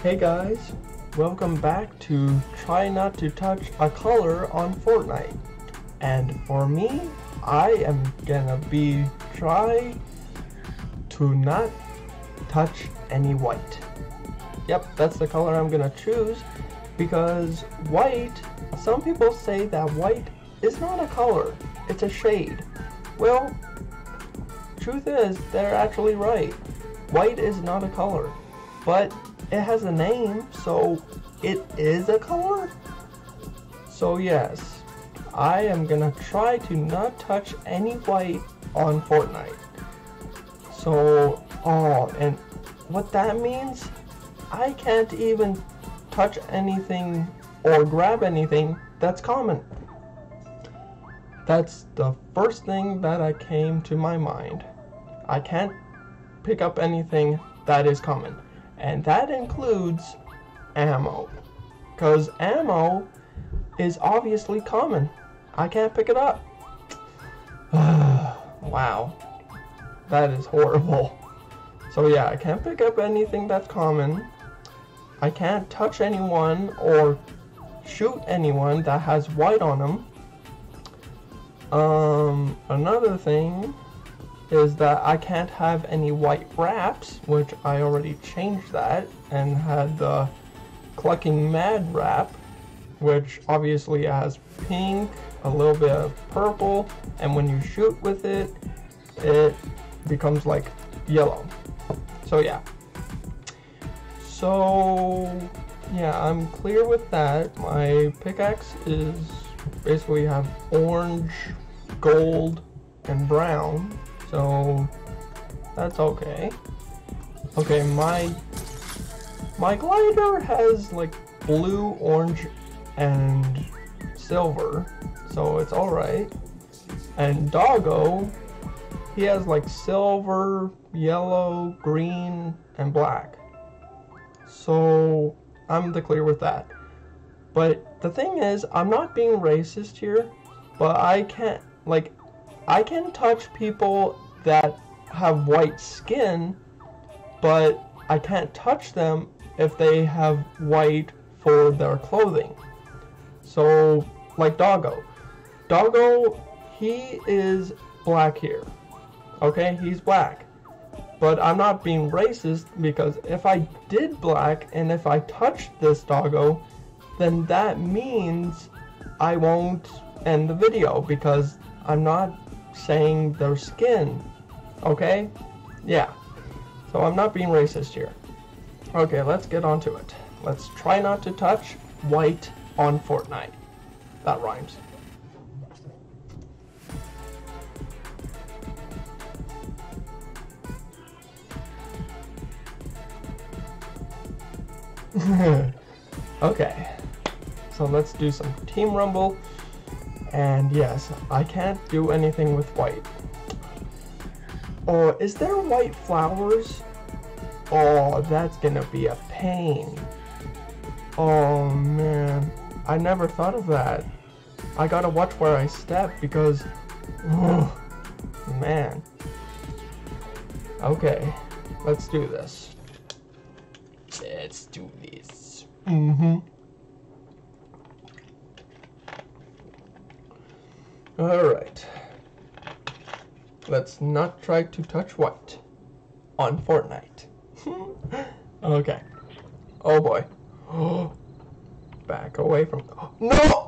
Hey guys, welcome back to Try Not to Touch a Color on Fortnite. And for me, I am gonna be try to not touch any white. Yep, that's the color I'm gonna choose because white, some people say that white is not a color, it's a shade. Well, truth is, they're actually right. White is not a color, but it has a name, so it is a color? So yes, I am gonna try to not touch any white on Fortnite. So, oh, and what that means, I can't even touch anything or grab anything that's common. That's the first thing that I came to my mind. I can't pick up anything that is common and that includes ammo. Because ammo is obviously common. I can't pick it up. wow. That is horrible. So yeah, I can't pick up anything that's common. I can't touch anyone or shoot anyone that has white on them. Um, another thing is that I can't have any white wraps, which I already changed that and had the Clucking Mad wrap, which obviously has pink, a little bit of purple, and when you shoot with it, it becomes like yellow. So yeah. So yeah, I'm clear with that. My pickaxe is basically have orange, gold, and brown so that's okay. Okay, my my glider has like blue, orange, and silver, so it's alright. And Doggo, he has like silver, yellow, green, and black. So I'm the clear with that. But the thing is, I'm not being racist here, but I can't, like, I can touch people that have white skin, but I can't touch them if they have white for their clothing. So, like Doggo. Doggo, he is black here. Okay, he's black. But I'm not being racist because if I did black and if I touched this doggo, then that means I won't end the video because I'm not saying their skin. Okay? Yeah. So I'm not being racist here. Okay, let's get on to it. Let's try not to touch white on Fortnite. That rhymes. okay, so let's do some Team Rumble. And yes, I can't do anything with white. Oh, is there white flowers? Oh, that's gonna be a pain. Oh man, I never thought of that. I gotta watch where I step because, oh, man. Okay, let's do this. Let's do this. Mm-hmm. Alright. Let's not try to touch white on Fortnite. okay. Oh boy. Back away from... No!